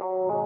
Oh.